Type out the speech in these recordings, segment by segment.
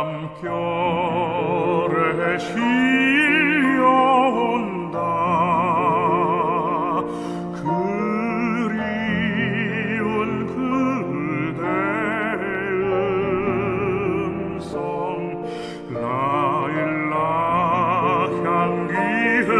밤결에 실려온다. 그리운 그대 음성 라일락 향기흐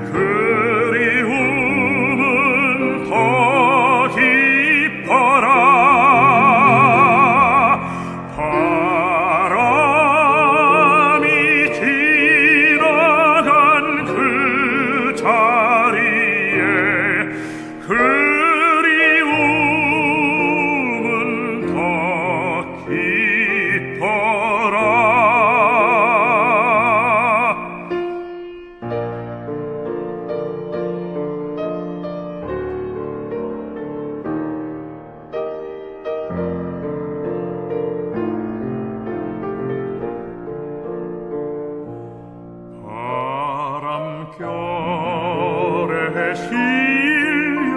겨울에 실려온다.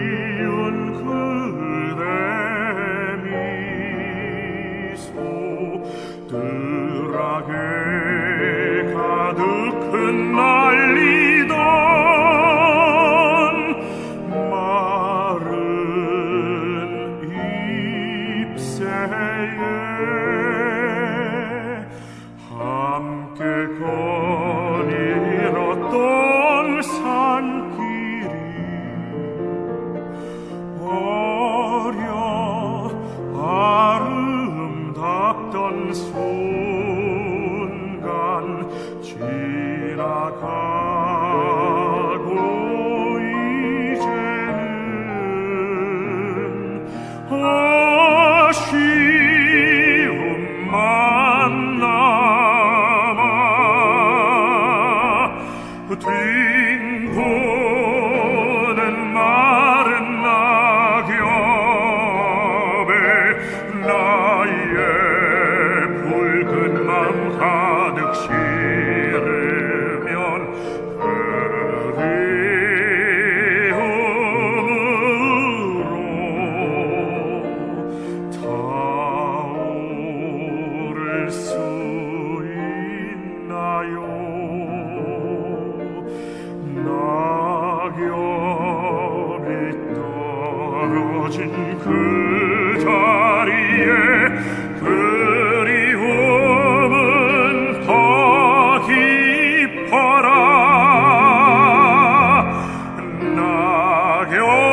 그리운 그대 미소 드라게 가득 흩날리던 마른 잎새에 지나가고 이제는 그 뒹구는 마른 낙엽에 나의 붉은 맘 가득 실 Yo